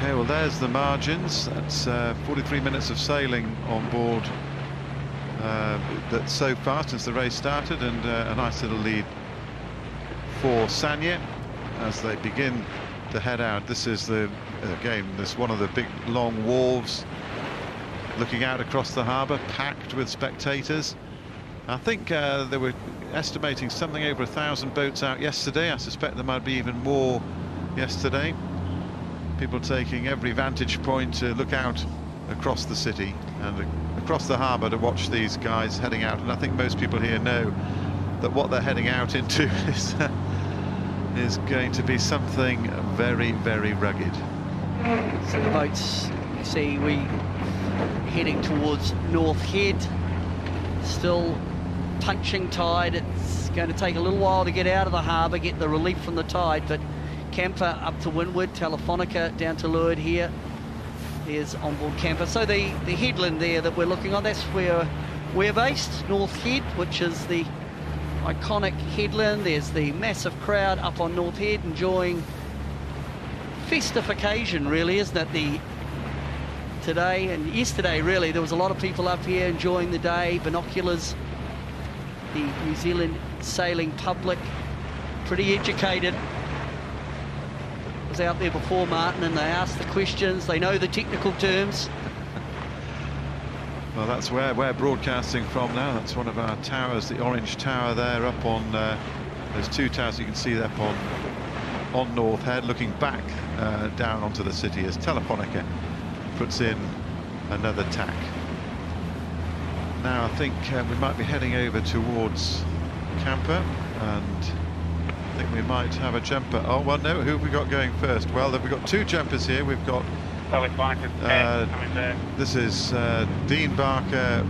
Okay, well there's the margins. That's uh, 43 minutes of sailing on board. Uh, that's so far since the race started, and uh, a nice little lead for Sanya as they begin to head out. This is the again this one of the big long wharves looking out across the harbour, packed with spectators. I think uh, they were estimating something over a thousand boats out yesterday. I suspect there might be even more yesterday. People taking every vantage point to look out across the city and across the harbour to watch these guys heading out. And I think most people here know that what they're heading out into is, is going to be something very, very rugged. So the boats, you see, we heading towards North Head. Still punching tide. It's going to take a little while to get out of the harbour, get the relief from the tide, but Camper up to windward, Telefonica down to leeward here. There's onboard Camper. So the, the headland there that we're looking on, that's where we're based, North Head, which is the iconic headland. There's the massive crowd up on North Head enjoying festive occasion, really, isn't it? The today and yesterday, really, there was a lot of people up here enjoying the day, binoculars, the New Zealand sailing public, pretty educated. Out there before Martin and they ask the questions, they know the technical terms. Well, that's where we're broadcasting from now. That's one of our towers, the orange tower there up on, uh, there's two towers you can see up on, on North Head, looking back uh, down onto the city as Telefonica puts in another tack. Now I think uh, we might be heading over towards Camper and think we might have a jumper. Oh, well, no, who have we got going first? Well, we've got two jumpers here. We've got uh, this is uh, Dean Barker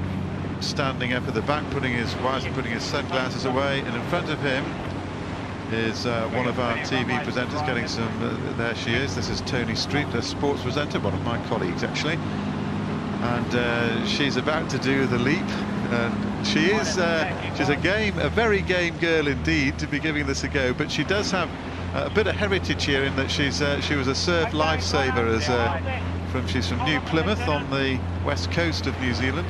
standing up at the back, putting his wisely putting his sunglasses away, and in front of him is uh, one of our TV presenters getting some. Uh, there she is. This is Toni Street, the sports presenter, one of my colleagues actually, and uh, she's about to do the leap. And she is uh, she's a game, a very game girl indeed to be giving this a go. But she does have a bit of heritage here in that she's uh, she was a surf lifesaver as uh, from she's from New Plymouth on the west coast of New Zealand.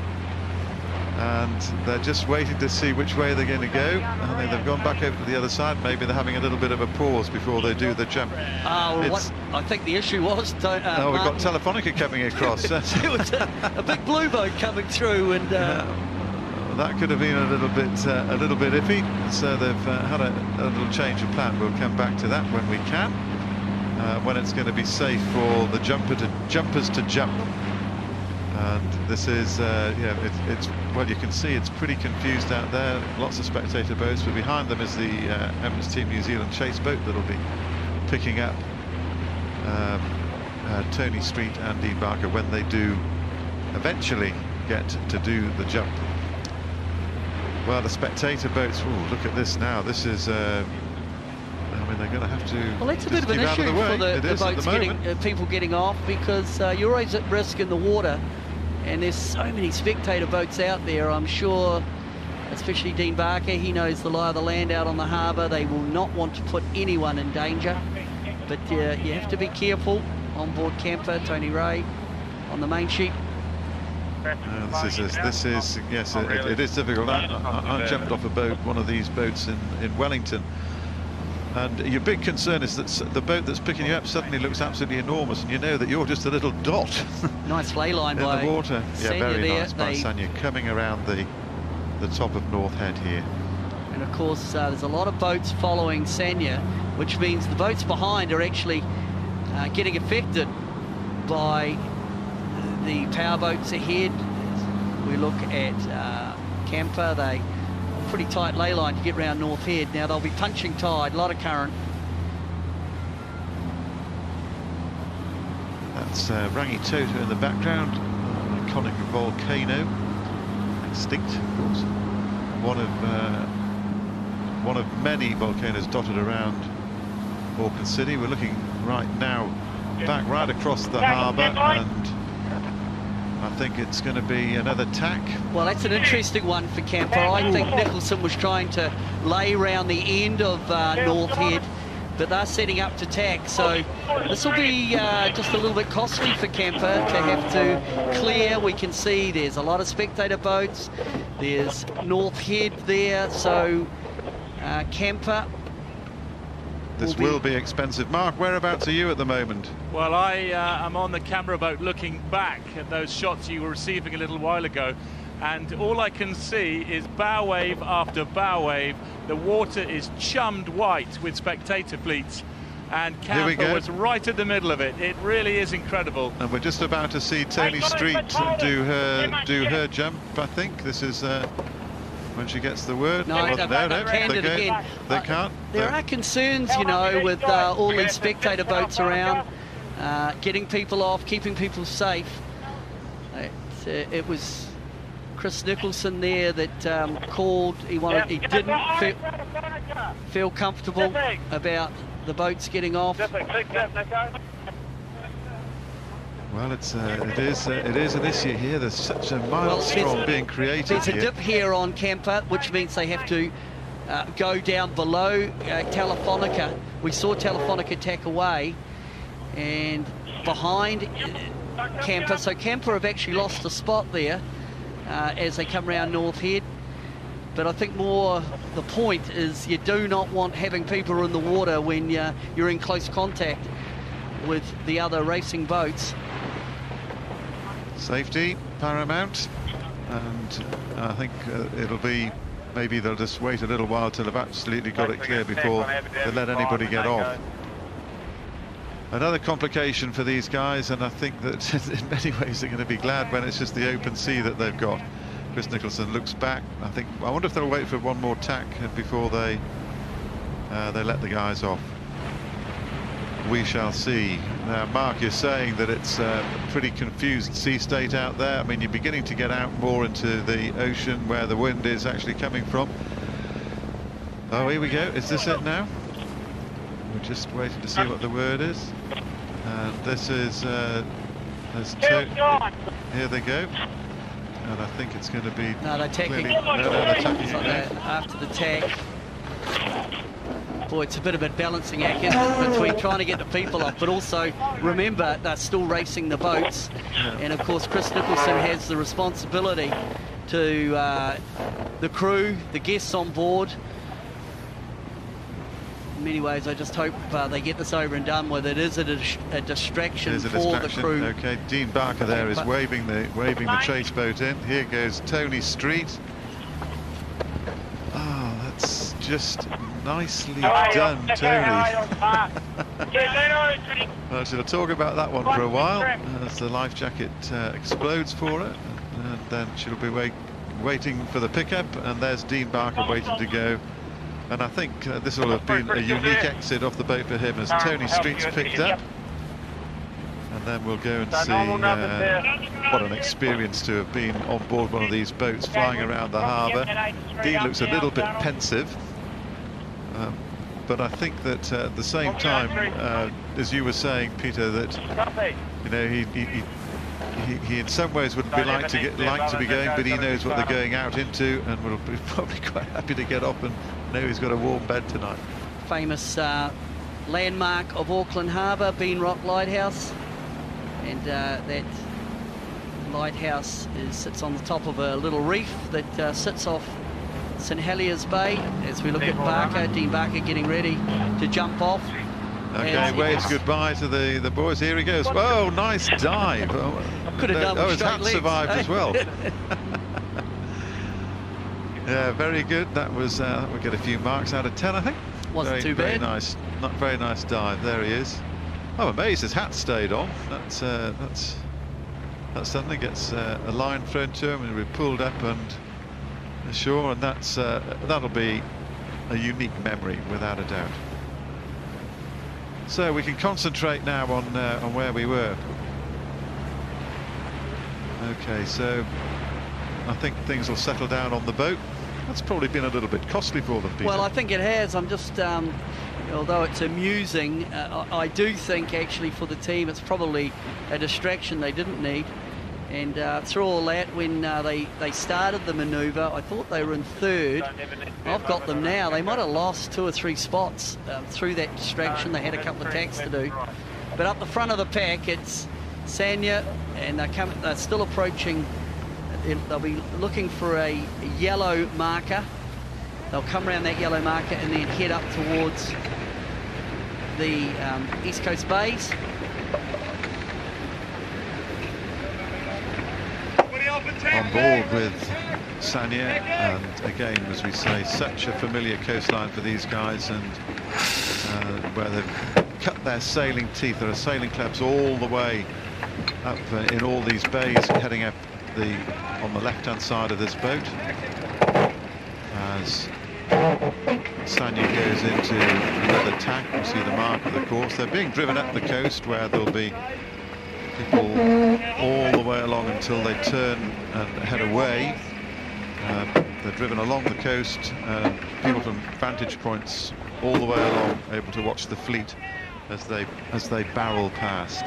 And they're just waiting to see which way they're going to go and they've gone back over to the other side. Maybe they're having a little bit of a pause before they do the jump. Uh, well, what, I think the issue was uh, oh we've got Telefonica coming across. It was a, a, big blue boat coming through and uh, that could have been a little bit uh, a little bit iffy. So they've uh, had a, a, little change of plan. We'll come back to that when we can uh, when it's going to be safe for the jumper to jumpers to jump. And this is uh, yeah it, it's well you can see it's pretty confused out there. Lots of spectator boats but behind them is the uh, Emirates Team New Zealand chase boat that'll be picking up um, uh, Toni Street and Dean Barker when they do eventually get to do the jump well the spectator boats ooh, look at this now this is uh, I mean, they're going to have to. Well, it's a bit of an issue the for the, the boats getting uh, people getting off because uh, you're always at risk in the water and there's so many spectator boats out there. I'm sure, especially Dean Barker, he knows the lie of the land out on the harbour. They will not want to put anyone in danger. But uh, you have to be careful. On board camper, Tony Rae, on the main sheet. Uh, this is, this is yes, it, it is difficult. I, I, I jumped off a boat, one of these boats in, in Wellington, and your big concern is that the boat that's picking you up suddenly looks absolutely enormous, and you know that you're just a little dot. nice flay line in by the water. Sanya yeah, very there. nice by they... Sanya coming around the the top of North Head here. And of course, uh, there's a lot of boats following Sanya, which means the boats behind are actually uh, getting affected by the power boats ahead. We look at uh, Camper, they pretty tight lay line to get round North Head. Now they'll be punching tide, a lot of current. That's uh, Rangitoto in the background, an iconic volcano, extinct of course. One of uh, one of many volcanoes dotted around Auckland City. We're looking right now back right across the harbour and I think it's going to be another tack. Well, that's an interesting one for Camper. I think Nicholson was trying to lay around the end of uh, North Head, but they're setting up to tack. So this will be uh, just a little bit costly for Camper to have to clear. We can see there's a lot of spectator boats. There's North Head there, so uh, Camper this will be... will be... expensive. Mark, whereabouts are you at the moment? Well, I uh, am on the camera boat looking back at those shots you were receiving a little while ago and all I can see is bow wave after bow wave. The water is chummed white with spectator fleets and Camper was right at the middle of it. It really is incredible. And we're just about to see Toni Street do her do her jump. I think this is uh, when she gets the word. No, no, no, no they, again. they uh, can't. There are concerns, you know, with uh, all these spectator boats around, uh, getting people off, keeping people safe. It, uh, it was Chris Nicholson there that um, called. He wanted. He didn't feel, feel comfortable about the boats getting off. Well, it's uh, it is uh, it is an issue here. There's such a maelstrom well, being created. There's here. a dip here on Camper, which means they have to uh, go down below uh, Telefonica. We saw Telefonica tack away, and behind uh, Camper. So Camper have actually lost a spot there uh, as they come around North Head. But I think more the point is you do not want having people in the water when you're in close contact with the other racing boats. Safety paramount, and I think uh, it'll be maybe they'll just wait a little while till they've absolutely got it clear before they let anybody get off another complication for these guys, and I think that in many ways they're going to be glad when it's just the open sea that they've got. Chris Nicholson looks back. I think I wonder if they'll wait for one more tack before they uh, they let the guys off. We shall see. Now, Mark, you're saying that it's a pretty confused sea state out there. I mean, you're beginning to get out more into the ocean where the wind is actually coming from. Oh, here we go. Is this it now? We're just waiting to see what the word is. And this is, uh, there's two, here they go. And I think it's going to be... No, they're taking. No, no, they're taking After the tag. Boy, it's a bit of a balancing act between trying to get the people off, but also remember they're still racing the boats. And of course, Chris Nicholson has the responsibility to uh, the crew, the guests on board, in many ways, I just hope uh, they get this over and done with. It is a, dis a distraction a for distraction. the crew. Okay, Dean Barker there is waving the waving the chase boat in. Here goes Toni Street. Oh, that's just nicely done, Toni. well, she'll talk about that one for a while as the life jacket uh, explodes for her, and then she'll be wait waiting for the pickup. And there's Dean Barker waiting to go. And I think uh, this will have been a unique exit off the boat for him as Toni Street's picked up. And then we'll go and see uh, what an experience to have been on board one of these boats flying around the harbour. Dean looks a little bit pensive. Um, but I think that uh, at the same time, uh, as you were saying, Peter, that you know he, he, he, he, in some ways would be like to get like to be going, but he knows what they're going out into, and will be probably quite happy to get up and know he's got a warm bed tonight. Famous uh, landmark of Auckland Harbour, Bean Rock Lighthouse. And uh, that lighthouse is, sits on the top of a little reef that uh, sits off St Heliers Bay. As we look at Barker, Dean Barker getting ready to jump off. Okay, waves goodbye to the, the boys. Here he goes. Oh, nice dive. Oh, Could have done Oh, his hat legs. survived as well. Yeah, very good. That was, uh, we get a few marks out of 10, I think. Wasn't very, too very bad. nice, not very nice dive. There he is. I'm amazed his hat stayed on. That's uh, that's that suddenly gets uh, a line thrown to him and we're pulled up and ashore, and that's uh, that'll be a unique memory without a doubt. So we can concentrate now on uh, on where we were. Okay, so I think things will settle down on the boat. That's probably been a little bit costly for them, Peter. Well, I think it has. I'm just, um, although it's amusing, uh, I, do think actually for the team it's probably a distraction they didn't need. And uh, through all that, when uh, they, they started the manoeuvre, I thought they were in third. I've got them now. They might have lost two or three spots um, through that distraction. They had a couple of tacks to do. But up the front of the pack, it's Sanya, and they're, coming, they're still approaching. They'll be looking for a yellow marker. They'll come around that yellow marker and then head up towards the um, East Coast Bays. On board with Sanya and again as we say such a familiar coastline for these guys and uh, where they've cut their sailing teeth. There are sailing clubs all the way up uh, in all these bays heading up the on the left hand side of this boat as Sanya goes into another tack you see the mark of the course. They're being driven up the coast where there'll be people all the way along until they turn and head away. Uh, they're driven along the coast, uh, people from vantage points all the way along, able to watch the fleet as they as they barrel past.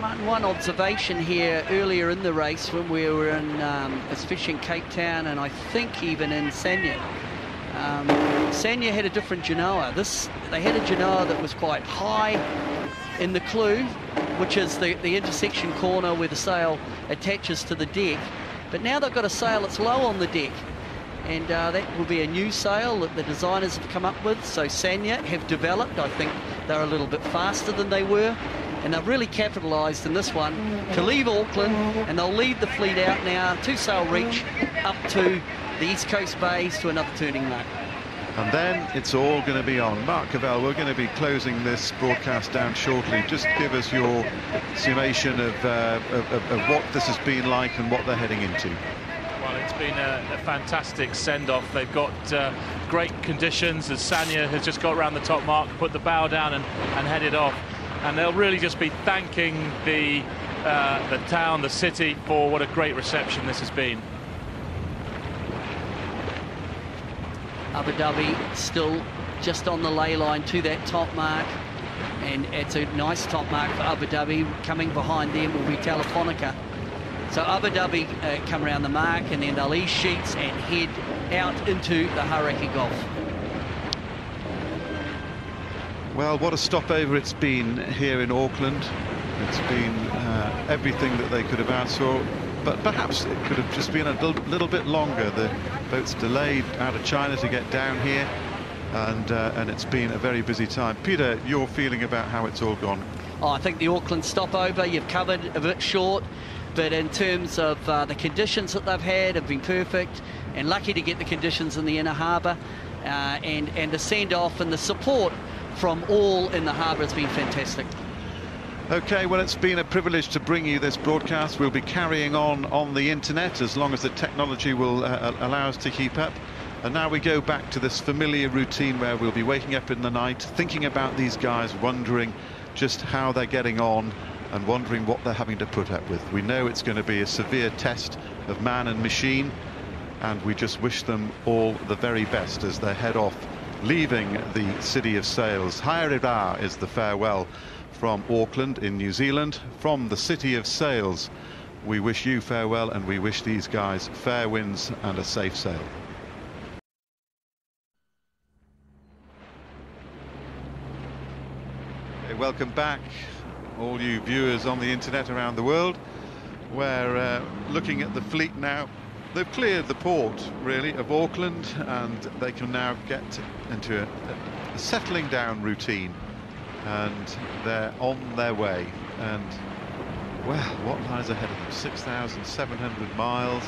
Martin, one observation here earlier in the race when we were in um, fishing Cape Town and I think even in Sanya. Um, Sanya had a different genoa. This they had a genoa that was quite high in the clew, which is the, the intersection corner where the sail attaches to the deck. But now they've got a sail that's low on the deck. And uh, that will be a new sail that the designers have come up with. So Sanya have developed. I think they're a little bit faster than they were. And they've really capitalised in this one to leave Auckland. And they'll lead the fleet out now, two sail reach, up to the East Coast Bays to another turning mark. And then it's all going to be on. Mark Covell, we're going to be closing this broadcast down shortly. Just give us your summation of, uh, of, of, what this has been like and what they're heading into. Well, it's been a, a fantastic send-off. They've got uh, great conditions as Sanya has just got around the top mark, put the bow down and, and headed off. And they'll really just be thanking the, uh, the town, the city, for what a great reception this has been. Abu Dhabi still just on the lay line to that top mark. And it's a nice top mark for Abu Dhabi. Coming behind them will be Telefonica. So Abu Dhabi uh, come around the mark and then they'll ease sheets and head out into the Hauraki Gulf. Well, what a stopover it's been here in Auckland. It's been uh, everything that they could have asked for but perhaps it could have just been a little, bit longer. The boat's delayed out of China to get down here, and uh, and it's been a very busy time. Peter, your feeling about how it's all gone? Oh, I think the Auckland stopover you've covered a bit short, but in terms of uh, the conditions that they've had have been perfect, and lucky to get the conditions in the inner harbour, uh, and and the send off and the support from all in the harbour has been fantastic. Okay, well, it's been a privilege to bring you this broadcast. We'll be carrying on on the internet as long as the technology will uh, allow us to keep up. And now we go back to this familiar routine where we'll be waking up in the night, thinking about these guys, wondering just how they're getting on and wondering what they're having to put up with. We know it's going to be a severe test of man and machine, and we just wish them all the very best as they head off, leaving the city of sails. Haere is the farewell from Auckland in New Zealand, from the city of sails. We wish you farewell and we wish these guys fair winds and a safe sail. Okay, welcome back, all you viewers on the internet around the world. We're uh, looking at the fleet now. They've cleared the port, really, of Auckland, and they can now get into a, a settling down routine and they're on their way. And well what lies ahead of them. 6,700 miles.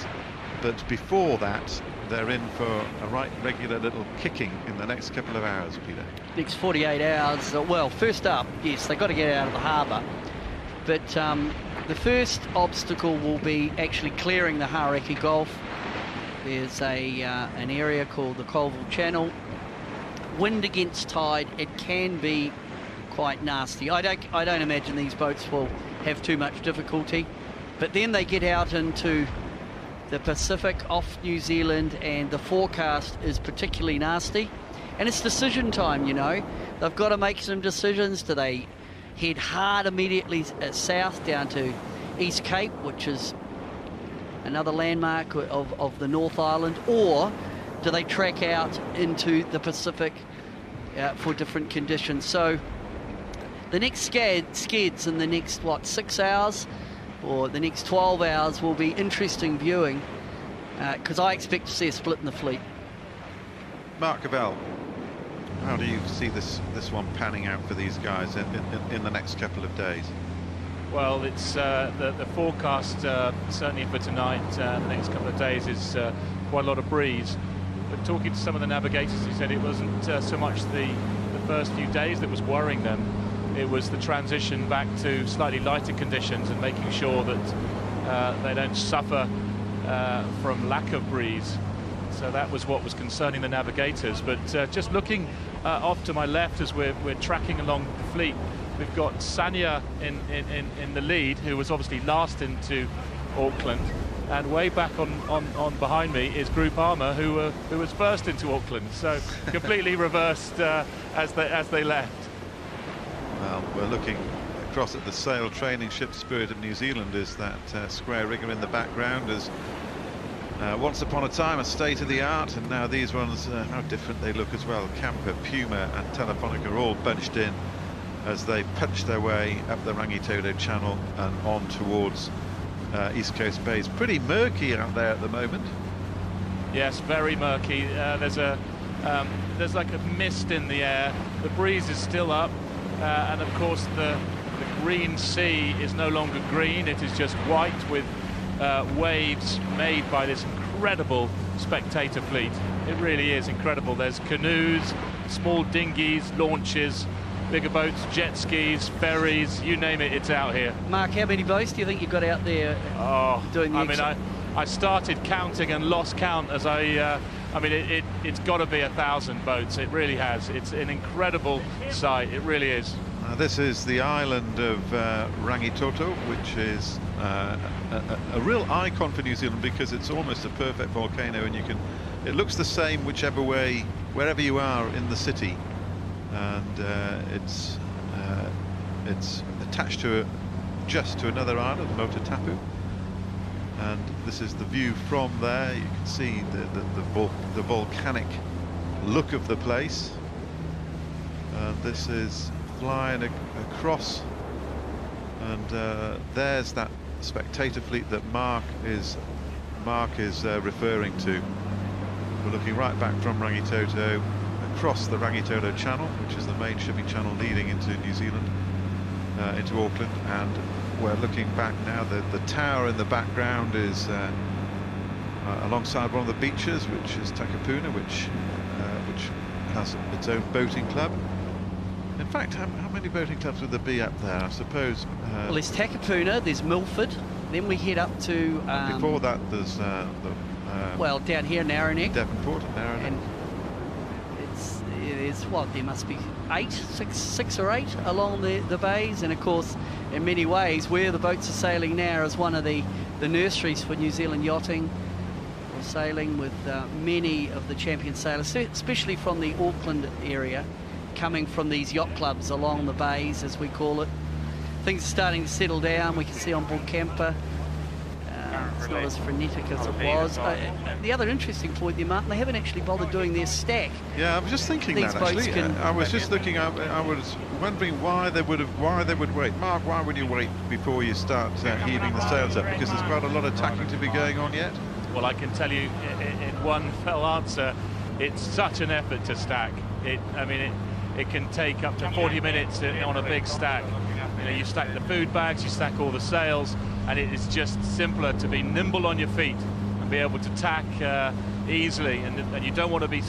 But before that they're in for a right regular little kicking in the next couple of hours Peter. Next 48 hours. Uh, well first up yes they've got to get out of the harbour. But um, the first obstacle will be actually clearing the Hauraki Gulf. There's a uh, an area called the Colville Channel. Wind against tide. It can be quite nasty. I don't, I don't imagine these boats will have too much difficulty. But then they get out into the Pacific off New Zealand and the forecast is particularly nasty. And it's decision time, you know. They've got to make some decisions. Do they head hard immediately uh, south down to East Cape, which is another landmark of, of the North Island, or do they track out into the Pacific uh, for different conditions? So the next sked, skeds in the next, what, six hours or the next 12 hours will be interesting viewing because uh, I expect to see a split in the fleet. Mark Covell, how do you see this this one panning out for these guys in, in, in the next couple of days? Well, it's uh, the, the, forecast uh, certainly for tonight, uh, the next couple of days, is uh, quite a lot of breeze. But talking to some of the navigators, he said it wasn't uh, so much the, the first few days that was worrying them. It was the transition back to slightly lighter conditions and making sure that uh, they don't suffer from lack of breeze. So that was what was concerning the navigators. But just looking off to my left as we're, we're tracking along the fleet, We've got Sanya in, in, in, in, the lead, who was obviously last into Auckland. And way back on, on, on behind me is Groupama, who, uh, who was first into Auckland. So completely reversed uh, as, they, as they left. We're looking across at the sail training ship Spirit of New Zealand is that uh, square rigger in the background as uh, once upon a time a state of the art and now these ones uh, how different they look as well Camper, Puma and Telefonica are all bunched in as they punch their way up the Rangitoto Channel and on towards uh, East Coast Bay. It's pretty murky out there at the moment. Yes, very murky. Uh, there's a um, there's like a mist in the air. The breeze is still up, uh, and of course the the green sea is no longer green. It is just white with uh, waves made by this incredible spectator fleet. It really is incredible. There's canoes, small dinghies, launches, bigger boats, jet skis, ferries, you name it, it's out here. Mark, how many boats do you think you've got out there oh, doing the I mean, I, I started counting and lost count as I, uh, I mean, it, it, has got to be a thousand boats. It really has. It's an incredible sight. It really is. Uh, this is the island of uh, Rangitoto, which is uh, a, a, real icon for New Zealand because it's almost a perfect volcano and you can, it looks the same whichever way, wherever you are in the city and uh, it's uh, it's attached to a, just to another island, Motutapu. And this is the view from there. You can see the the, the, vol the volcanic look of the place. This is flying across, and uh, there's that spectator fleet that Mark is Mark is uh, referring to. We're looking right back from Rangitoto across the Rangitoto Channel, which is the main shipping channel leading into New Zealand, uh, into Auckland, and we're looking back now. The, the tower in the background is uh, uh, alongside one of the beaches, which is Takapuna, which uh, which has its own boating club. In fact, how, how, many boating clubs would there be up there? I suppose. Uh, well, there's Takapuna, there's Milford, then we head up to. Um, before that, there's uh, the. well, down here, Narrowneck. Devonport, Narrowneck. And there's what there must be eight, six, six or eight along the, the bays, and of course, in many ways, where the boats are sailing now is one of the the nurseries for New Zealand yachting or sailing with uh, many of the champion sailors, especially from the Auckland area, coming from these yacht clubs along the bays, as we call it. Things are starting to settle down. We can see on board Camper it's not as frenetic as it was. Uh, the other interesting point there, Martin, they haven't actually bothered doing their stack. Yeah, I was just thinking These that actually. Can, I was just looking. I, I was wondering why they would have, why they would wait. Mark, why would you wait before you start uh, heaving the sails up? Because there's quite a lot of tacking to be going on yet. Well, I can tell you in, in one fell answer, it's such an effort to stack. It, I mean, it, it can take up to 40 minutes on a big stack. You know, you stack the food bags, you stack all the sails, and it is just simpler to be nimble on your feet and be able to tack uh, easily. And, and, you don't want to be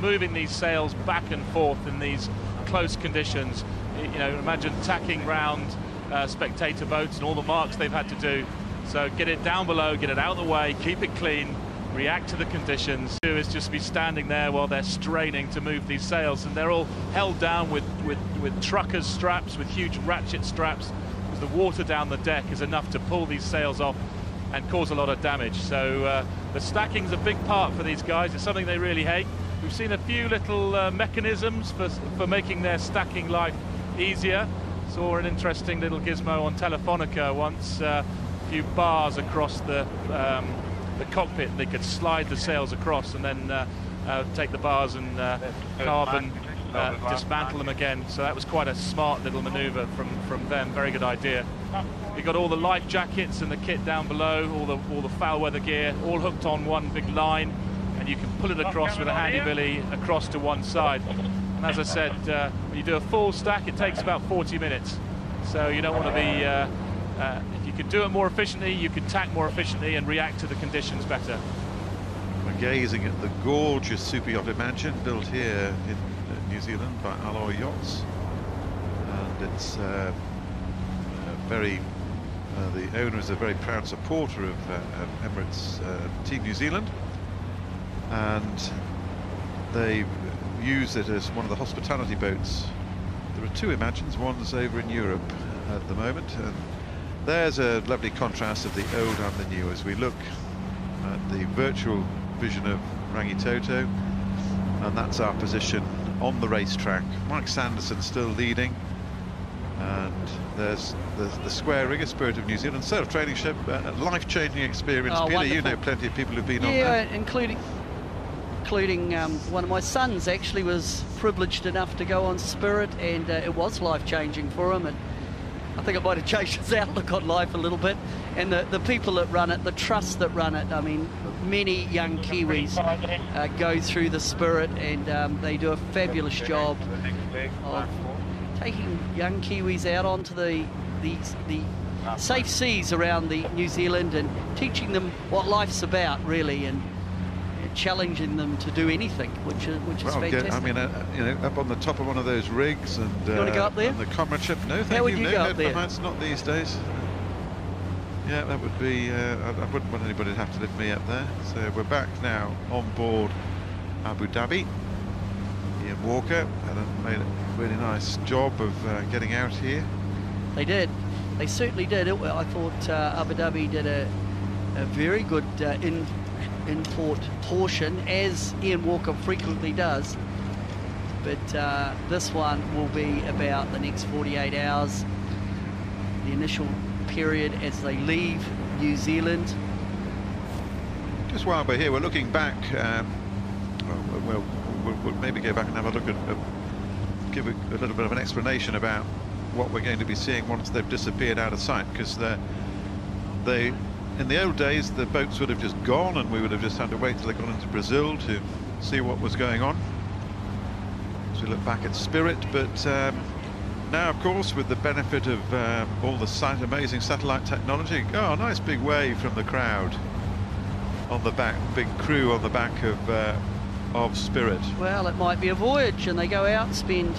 moving these sails back and forth in these close conditions. You know imagine tacking round uh, spectator boats and all the marks they've had to do. So get it down below get it out of the way keep it clean react to the conditions. Do is just be standing there while they're straining to move these sails. And they're all held down with with with truckers straps with huge ratchet straps the water down the deck is enough to pull these sails off and cause a lot of damage. So uh, the stacking's a big part for these guys. It's something they really hate. We've seen a few little uh, mechanisms for, for making their stacking life easier. Saw an interesting little gizmo on Telefonica once, uh, a few bars across the um, the cockpit. They could slide the sails across and then uh, uh, take the bars and uh, carbon uh, dismantle them again. So that was quite a smart little manoeuvre from, from them. Very good idea. You got all the life jackets and the kit down below, all the all the foul weather gear, all hooked on one big line, and you can pull it across with a handy billy across to one side. And as I said, uh, when you do a full stack, it takes about 40 minutes. So you don't want to be. Uh, uh, if you could do it more efficiently, you could tack more efficiently and react to the conditions better. We're gazing at the gorgeous super yacht Imagine built here in New Zealand by Alloy Yachts, and it's uh, very. Uh, the owner is a very proud supporter of, uh, of Emirates uh, Team New Zealand, and they use it as one of the hospitality boats. There are two Imagines, one's over in Europe at the moment, and there's a lovely contrast of the old and the new as we look at the virtual vision of Rangitoto, and that's our position on the racetrack. Mike Sanderson still leading, and there's, there's the square rigger Spirit of New Zealand surf training ship, a life-changing experience. Oh, Peter, wonderful. you know plenty of people who've been yeah, on there. including including um, one of my sons actually was privileged enough to go on Spirit, and uh, it was life changing for him. And I think it might have changed his outlook on life a little bit. And the, the people that run it, the trust that run it. I mean, many young Kiwis uh, go through the Spirit, and um, they do a fabulous job of taking young Kiwis out onto the the, the safe seas around the New Zealand and teaching them what life's about, really, and, challenging them to do anything, which is which is Well, fantastic. get, I mean, uh, you know, up on the top of one of those rigs and, uh, wanna go up there? and the comradeship. No, thank would you. you no, go no, up there? That's not these days. Yeah, that would be. Uh, I, wouldn't want anybody to have to lift me up there. So we're back now on board Abu Dhabi. Ian Walker had a, made a really nice job of uh, getting out here. They did. They certainly did. It, I thought uh, Abu Dhabi did a, a very good uh, in import portion, as Ian Walker frequently does. But uh, this one will be about the next 48 hours, the initial period as they leave New Zealand. Just while we're here, we're looking back. Um, well, we'll, we'll, maybe go back and have a look at, uh, give a, a little bit of an explanation about what we're going to be seeing once they've disappeared out of sight. Because they, in the old days, the boats would have just gone, and we would have just had to wait till they got into Brazil to see what was going on. As we look back at Spirit, but um, now, of course, with the benefit of um, all the sat amazing satellite technology, oh, a nice big wave from the crowd on the back, big crew on the back of uh, of Spirit. Well, it might be a voyage, and they go out and spend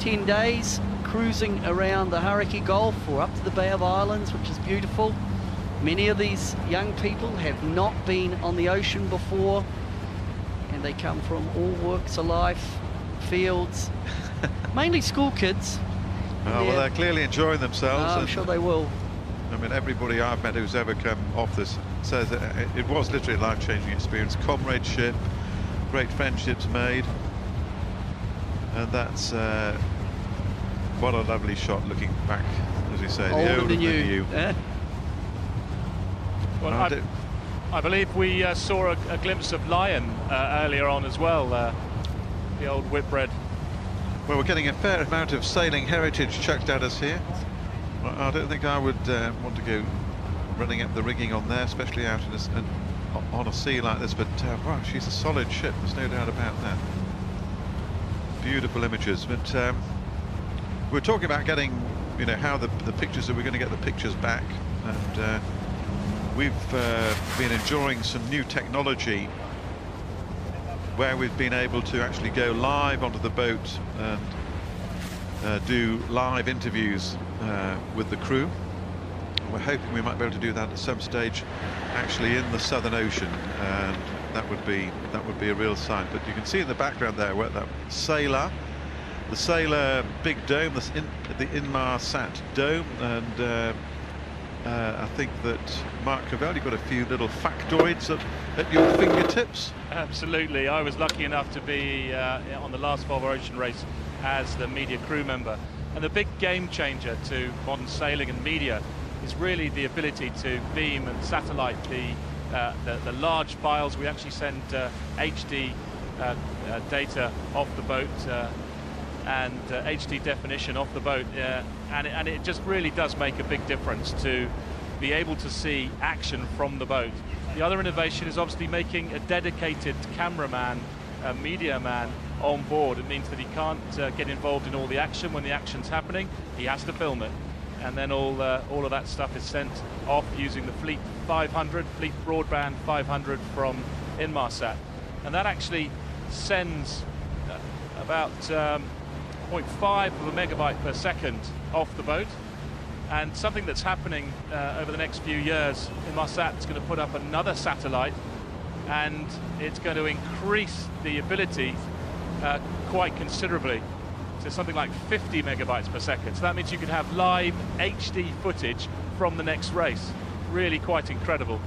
10 days cruising around the Hauraki Gulf or up to the Bay of Islands, which is beautiful. Many of these young people have not been on the ocean before, and they come from all walks of life, fields, mainly school kids. Oh, well, they're clearly enjoying themselves. Oh, I'm sure they will. I mean, everybody I've met who's ever come off this says that it, it was literally a life-changing experience. Comradeship, great friendships made, and that's uh, what a lovely shot. Looking back, as we say, the Old old and the and the new. new. eh? Well, I I, I believe we uh, saw a, a glimpse of Lion uh, earlier on as well, uh, the old Whitbread. Well, we're getting a fair amount of sailing heritage chucked at us here. Well, I don't think I would uh, want to go running up the rigging on there, especially out in a, on a sea like this. But uh, wow, she's a solid ship. There's no doubt about that. Beautiful images. But um, we're talking about getting, you know, how the, the pictures are we going to get the pictures back, and uh, we've uh, been enjoying some new technology where we've been able to actually go live onto the boat and uh, do live interviews uh, with the crew. We're hoping we might be able to do that at some stage, actually in the Southern Ocean, and that would be that would be a real sight. But you can see in the background there where that sailor, the sailor big dome, the, in, the Inmarsat dome, and uh, uh, I think that Mark Covell, got a few little factoids at, at your fingertips. Absolutely. I was lucky enough to be uh, on the last Volvo Ocean race as the media crew member. And the big game changer to modern sailing and media is really the ability to beam and satellite the, uh, the, the, large files. We actually send uh, HD uh, uh, data off the boat uh, and HD definition off the boat. and, it, and it just really does make a big difference to be able to see action from the boat. The other innovation is obviously making a dedicated cameraman, a media man on board. It means that he can't uh, get involved in all the action when the action's happening. He has to film it. And then all, uh, all of that stuff is sent off using the Fleet 500, Fleet Broadband 500 from Inmarsat. And that actually sends uh, about um, 0.5 of a megabyte per second off the boat. And something that's happening uh, over the next few years, Inmarsat is going to put up another satellite and it's going to increase the ability uh, quite considerably to something like 50 megabytes per second. So that means you can have live HD footage from the next race. Really quite incredible.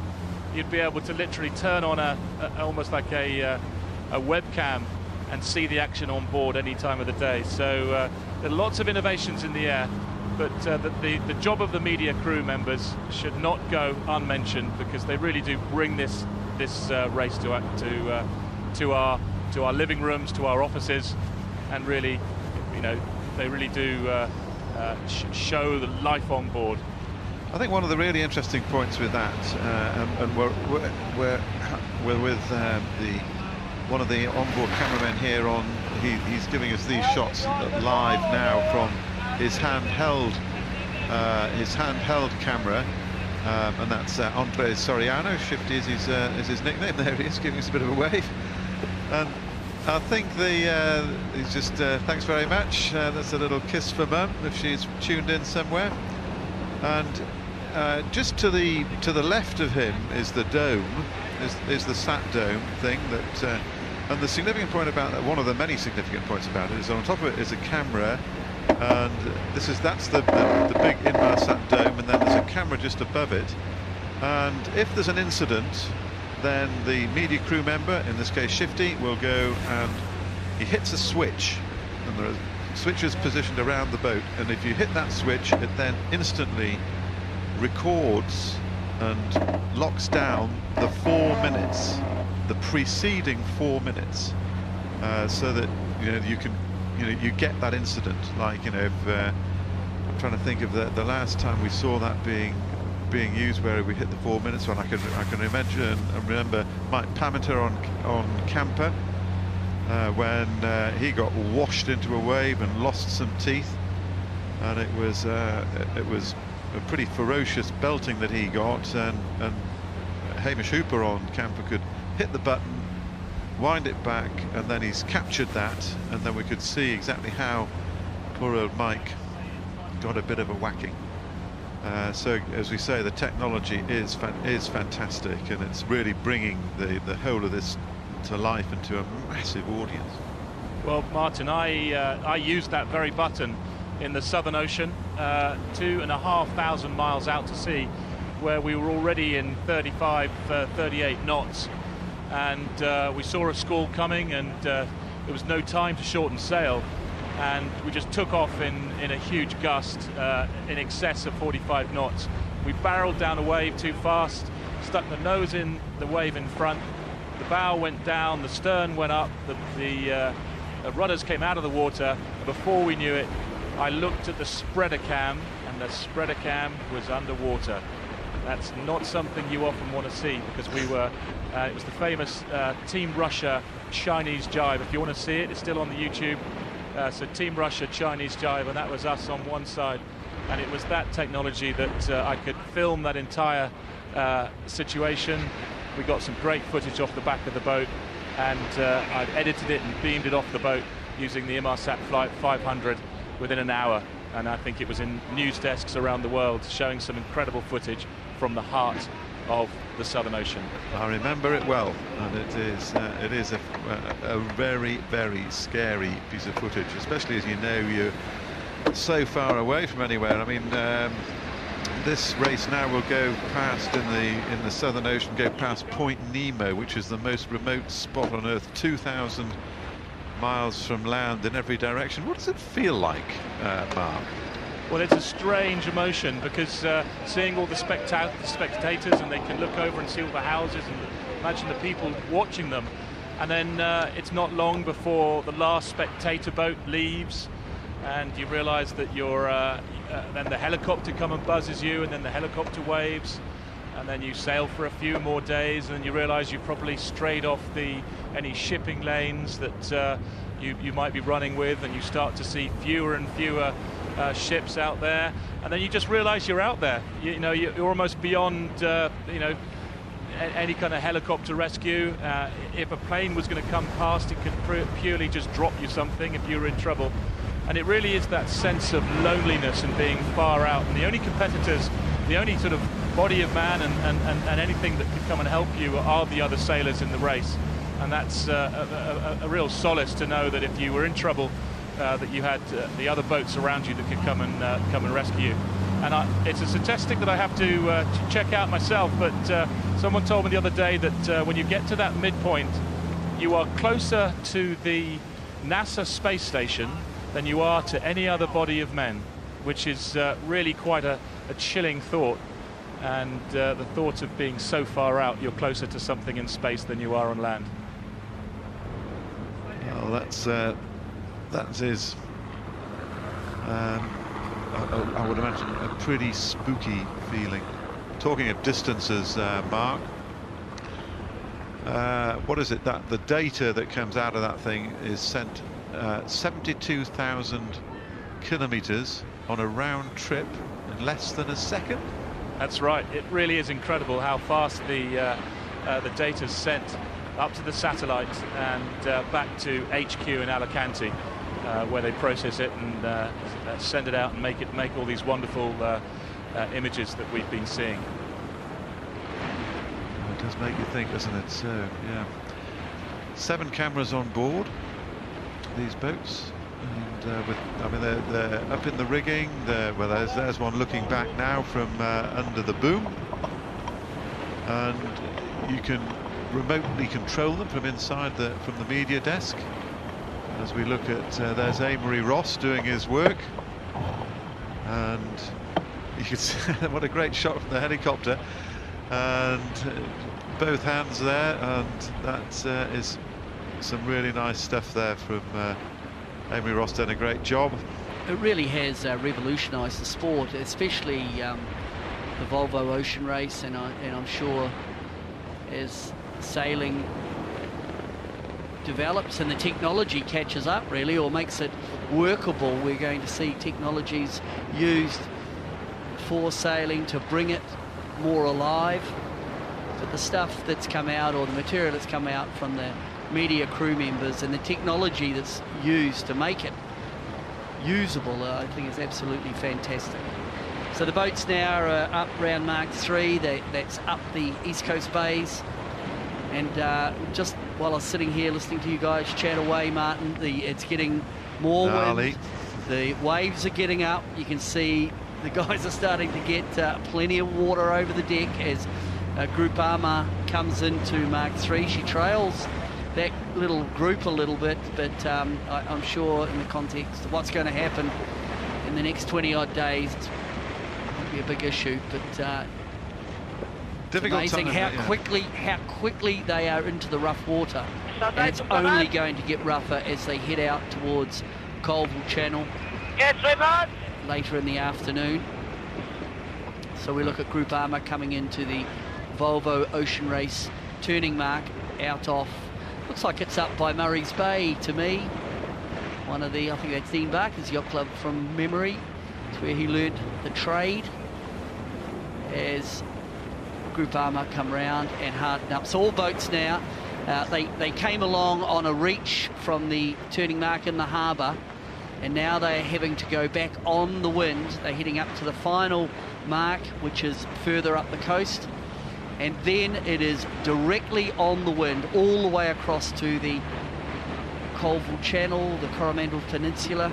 You'd be able to literally turn on a, a almost like a, uh, a webcam and see the action on board any time of the day. So uh, there are lots of innovations in the air, but uh, the, the, the, job of the media crew members should not go unmentioned because they really do bring this this uh, race to, to, uh, to our to our living rooms, to our offices, and really, you know, they really do uh, uh, sh show the life on board. I think one of the really interesting points with that, uh, and, and, we're, we're, we're with um, the one of the onboard cameramen here on, he, he's giving us these shots live now from his handheld uh, his handheld camera um, and that's uh, Soriano, Shifty is his, uh, is his nickname, there he is, giving us a bit of a wave. And I think the uh, he's just uh, thanks very much. Uh, that's a little kiss for Mum if she's tuned in somewhere. And uh, just to the to the left of him is the dome, is, is the sat dome thing that. And the significant point about that, one of the many significant points about it, is on top of it is a camera, and this is that's the the, the big Inmarsat dome, and then there's a camera just above it. And if there's an incident, then the media crew member, in this case Shifty, will go and he hits a switch and there are switches positioned around the boat and if you hit that switch it then instantly records and locks down the four minutes the preceding four minutes uh, so that you know you can you know you get that incident like you know if, uh, I'm trying to think of the, the last time we saw that being being used where we hit the four minutes one. I can I can imagine and remember Mike Pammenter on on Camper uh, when uh, he got washed into a wave and lost some teeth, and it was uh, it was a pretty ferocious belting that he got, and and Hamish Hooper on Camper could hit the button, wind it back, and then he's captured that, and then we could see exactly how poor old Mike got a bit of a whacking. Uh, so, as we say, the technology is fa is fantastic, and it's really bringing the the whole of this to life and to a massive audience. Well, Martin, I uh, I used that very button in the Southern Ocean, uh, two and a half thousand miles out to sea, where we were already in 35, uh, 38 knots, and uh, we saw a squall coming, and there was no time to shorten sail and we just took off in, in a huge gust uh, in excess of 45 knots. We barreled down a wave too fast, stuck the nose in the wave in front, the bow went down, the stern went up, the, the, uh, the rudders came out of the water, and before we knew it, I looked at the spreader cam, and the spreader cam was underwater. That's not something you often want to see because we were, uh, it was the famous uh, Team Russia Chinese jibe. If you want to see it, it's still on the YouTube. Uh, so Team Russia, Chinese jibe, and that was us on one side. And it was that technology that uh, I could film that entire uh, situation. We got some great footage off the back of the boat, and uh, I've edited it and beamed it off the boat using the Inmarsat Flight 500 within an hour. And I think it was in news desks around the world showing some incredible footage from the heart of the Southern Ocean. I remember it well, and it is uh, it is a, a, very very scary piece of footage, especially as you know you're so far away from anywhere. I mean. Um, this race now will go past in the in the Southern Ocean, go past Point Nemo, which is the most remote spot on Earth, 2,000 miles from land in every direction. What does it feel like, uh, Mark? Well, it's a strange emotion because uh, seeing all the specta spectators and they can look over and see all the houses and imagine the people watching them. And then uh, it's not long before the last spectator boat leaves and you realize that you're, uh, uh, then the helicopter come and buzzes you and then the helicopter waves and then you sail for a few more days and you realize you've probably strayed off the any shipping lanes that uh, you, you might be running with and you start to see fewer and fewer uh, ships out there, and then you just realise you're out there. You, you know, you're, almost beyond, uh, you know, any kind of helicopter rescue. Uh, if a plane was going to come past, it could purely just drop you something if you were in trouble. And it really is that sense of loneliness and being far out. And the only competitors, the only sort of body of man and, and, and, and anything that could come and help you are the other sailors in the race. And that's uh, a, a, a real solace to know that if you were in trouble, uh, that you had uh, the other boats around you that could come and uh, come and rescue you. And I, it's a statistic that I have to, uh, check out myself, but uh, someone told me the other day that when you get to that midpoint, you are closer to the NASA space station than you are to any other body of men, which is really quite a, a, chilling thought. And the thought of being so far out, you're closer to something in space than you are on land. Well, that's that is, um, I, I, would imagine, a pretty spooky feeling. Talking of distances, uh, Mark, uh, what is it that the data that comes out of that thing is sent uh, 72,000 kilometers on a round trip in less than a second? That's right. It really is incredible how fast the uh, uh, the data is sent up to the satellite and uh, back to HQ in Alicante uh, where they process it and uh, send it out and make it make all these wonderful uh, uh, images that we've been seeing. It does make you think, doesn't it? So, yeah. Seven cameras on board these boats. And uh, with, I mean, they're, they're, up in the rigging. Well, there's, there's one looking back now from uh, under the boom. And you can remotely control them from inside the from the media desk as we look at, uh, there's Amory Ross doing his work. And you can see what a great shot from the helicopter. And uh, both hands there, and that uh, is some really nice stuff there from uh, Amory Ross done a great job. It really has uh, revolutionised the sport, especially um, the Volvo Ocean Race, and, I, and I'm sure as sailing develops and the technology catches up really or makes it workable we're going to see technologies used for sailing to bring it more alive. But the stuff that's come out or the material that's come out from the media crew members and the technology that's used to make it usable uh, I think is absolutely fantastic. So the boats now are up round Mark 3 that's up the east coast bays and uh, just while I was sitting here listening to you guys chat away, Martin, the, it's getting more wind. The waves are getting up. You can see the guys are starting to get uh, plenty of water over the deck as uh, Groupama comes into Mark 3. She trails that little group a little bit, but um, I, am sure in the context of what's going to happen in the next 20 odd days, it's going to be a big issue. But uh, amazing how yeah. quickly how quickly they are into the rough water. And it's only going to get rougher as they head out towards Colville Channel later in the afternoon. So we look at Groupama coming into the Volvo Ocean Race turning mark out off. Looks like it's up by Murray's Bay to me. One of the, I think that's Dean Barker's yacht club from memory. It's where he learned the trade as Groupama come round and harden up. So all boats now, uh, they, they came along on a reach from the turning mark in the harbour and now they're having to go back on the wind. They're heading up to the final mark, which is further up the coast. And then it is directly on the wind all the way across to the Colville Channel, the Coromandel Peninsula.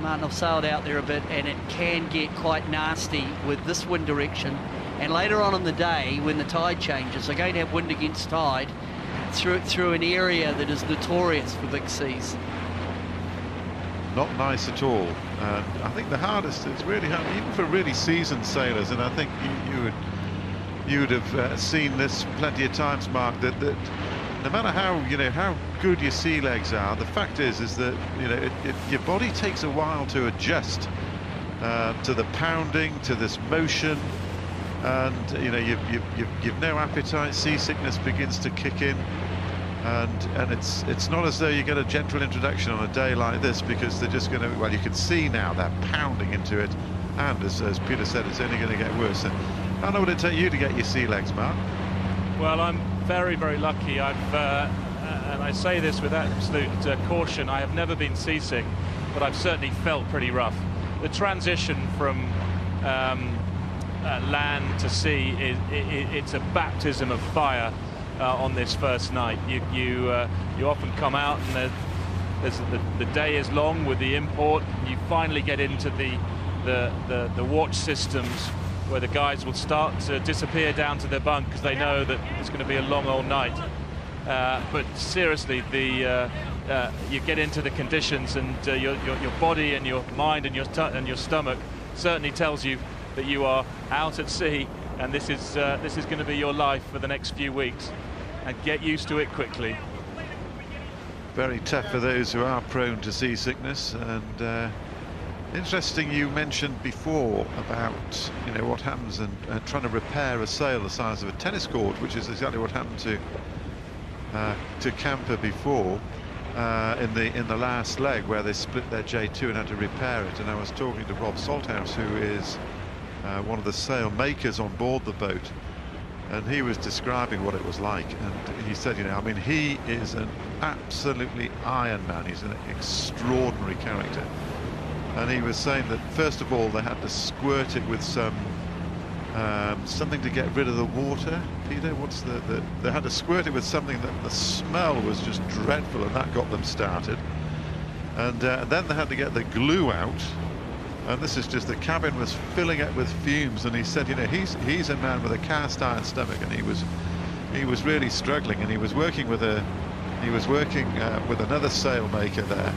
Martin, I've sailed out there a bit and it can get quite nasty with this wind direction. And later on in the day, when the tide changes, they're going to have wind against tide. through through an area that is notorious for big seas. Not nice at all. And I think the hardest is really hard, even for really seasoned sailors. And I think you, you would you would have uh, seen this plenty of times, Mark. That, that no matter how you know how good your sea legs are, the fact is is that you know it, it, your body takes a while to adjust uh, to the pounding, to this motion, and you know you've, you've, you've, you've no appetite. Seasickness begins to kick in, and and it's it's not as though you get a gentle introduction on a day like this because they're just going to well you can see now they're pounding into it, and as, as Peter said, it's only going to get worse. And how long would it take you to get your sea legs, Mark? Well, I'm very, very lucky. I've, uh, and I say this with absolute uh, caution, I have never been seasick, but I've certainly felt pretty rough. The transition from um, uh, land to sea, is, it, it's a baptism of fire uh, on this first night. You, you, uh, you often come out and there's, the, the day is long with the in-port, you finally get into the, the, the, the watch systems where the guys will start to disappear down to their bunk because they know that it's going to be a long old night. Uh, but seriously, the uh, uh, you get into the conditions and uh, your, your, your body and your mind and your and your stomach certainly tells you that you are out at sea and this is uh, this is going to be your life for the next few weeks and get used to it quickly. Very tough for those who are prone to seasickness and uh, Interesting you mentioned before about you know what happens and uh, trying to repair a sail the size of a tennis court, which is exactly what happened to uh, to Camper before uh, in the in the last leg where they split their J2 and had to repair it. And I was talking to Rob Salthouse, who is uh, one of the sail makers on board the boat, and he was describing what it was like. And he said, you know, I mean, he is an absolutely iron man. He's an extraordinary character and he was saying that first of all they had to squirt it with some um, something to get rid of the water. Peter, what's the, the, they had to squirt it with something that the smell was just dreadful, and that got them started. And uh, then they had to get the glue out, and this is just the cabin was filling it with fumes. And he said, you know, he's he's a man with a cast iron stomach, and he was he was really struggling, and he was working with a he was working uh, with another sailmaker there.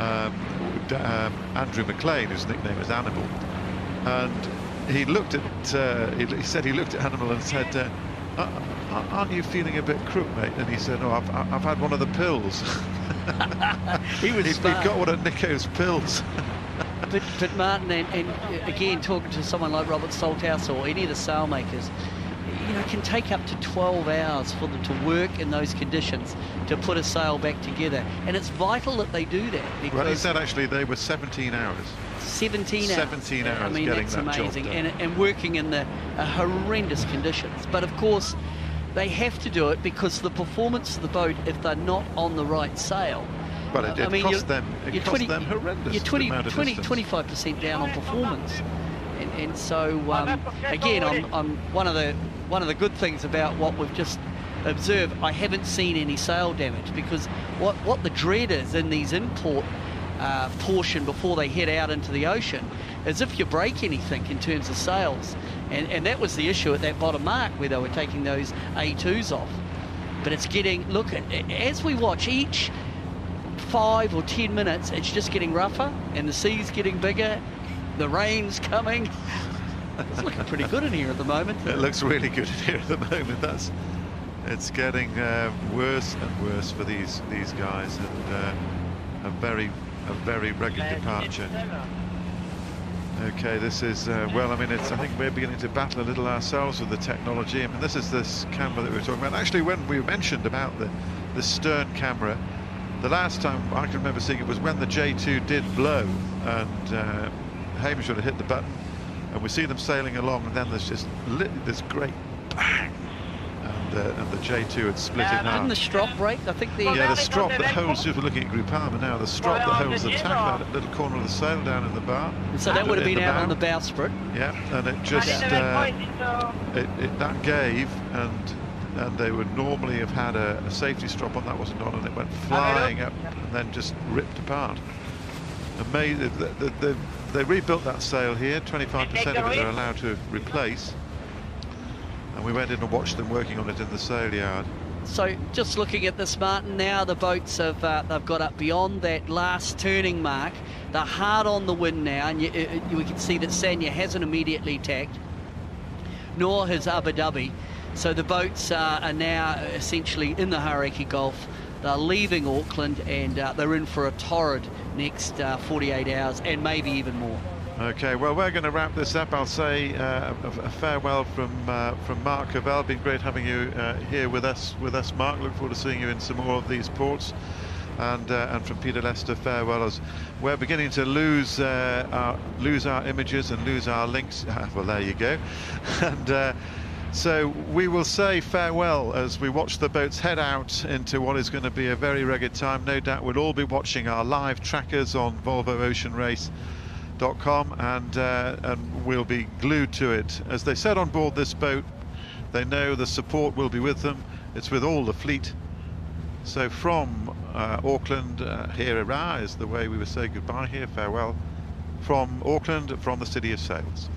Um, um, Andrew McLean, whose nickname is Animal, and he looked at, uh, he, said he looked at Animal and said, uh, aren't you feeling a bit crook, mate? And he said, no, I've, I've had one of the pills. he was he got one of Nico's pills. but, but Martin, and, and, again, talking to someone like Robert Salthouse or any of the sailmakers, you know, it can take up to 12 hours for them to work in those conditions to put a sail back together. And it's vital that they do that. Because well, he said actually they were 17 hours. 17 hours. 17 hours. I mean, that's that amazing. And, and, working in the uh, horrendous conditions. But of course, they have to do it because the performance of the boat, if they're not on the right sail, but it, it I mean, cost them. It cost 20, them horrendous. You're 20, 20 25% down on performance, and, and so um, again, I'm, I'm one of the one of the good things about what we've just observed, I haven't seen any sail damage because what, what the dread is in these in-port uh, portion before they head out into the ocean is if you break anything in terms of sails. And, and that was the issue at that bottom mark where they were taking those A2s off. But it's getting, look, as we watch each five or ten minutes, it's just getting rougher and the sea's getting bigger, the rain's coming, it's looking pretty good in here at the moment. It looks really good in here at the moment. That's it's getting uh, worse and worse for these these guys, and uh, a very a very rugged departure. Okay, this is uh, well. I mean, it's. I think we're beginning to battle a little ourselves with the technology. I mean, this is this camera that we were talking about. Actually, when we mentioned about the the stern camera, the last time I can remember seeing it was when the J2 did blow, and uh, Hamish would have hit the button and we see them sailing along and then there's just this great bang and, uh, and the J2 had split in half. Didn't the strop break? I think the... Yeah, the strop that holds, if we're looking at Groupama now, the strop that holds the tackle, that little corner of the sail down in the bar. so that would have been out on the bowsprit. Yeah, and it just, uh, it, it, that gave and and they would normally have had a, a, safety strop on that wasn't on and it went flying up and then just ripped apart. Amazing, the, the, the, they rebuilt that sail here, 25% of it they're allowed to replace. And we went in and watched them working on it in the sail yard. so just looking at this, Martin, now the boats have uh, they've got up beyond that last turning mark. They're hard on the wind now, and you, you, we can see that Sanya hasn't immediately tacked, nor has Abu Dhabi. So the boats uh, are now essentially in the Hauraki Gulf. They're leaving Auckland and uh, they're in for a torrid next uh, 48 hours and maybe even more. Okay, well, we're going to wrap this up. I'll say uh, a, farewell from uh, from Mark Covell. Been great having you uh, here with us, with us, Mark. Look forward to seeing you in some more of these ports. And uh, and from Peter Lester, farewell. As we're beginning to lose uh, our lose our images and lose our links. well, there you go. and uh, so we will say farewell as we watch the boats head out into what is going to be a very rugged time. No doubt we'll all be watching our live trackers on Volvo Ocean Race and uh, and we'll be glued to it. As they said on board this boat, they know the support will be with them. It's with all the fleet. So from uh, Auckland, uh, here is the way we would say goodbye here, farewell. From Auckland, from the City of Sails.